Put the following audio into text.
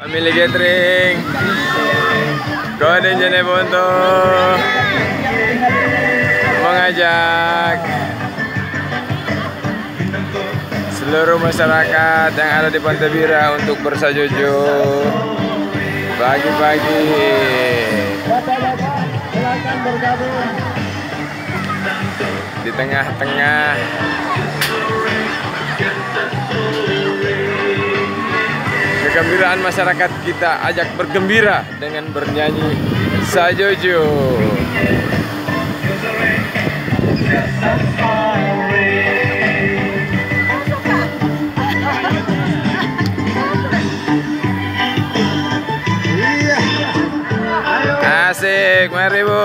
Family Gathering. Kode Jene Bonto. Mengajak Seluruh masyarakat yang ada di Pantai Bira untuk bersajojo Pagi-pagi. Di tengah-tengah kegembiraan masyarakat kita ajak bergembira dengan bernyanyi Sajojo. Asik, mari Bu.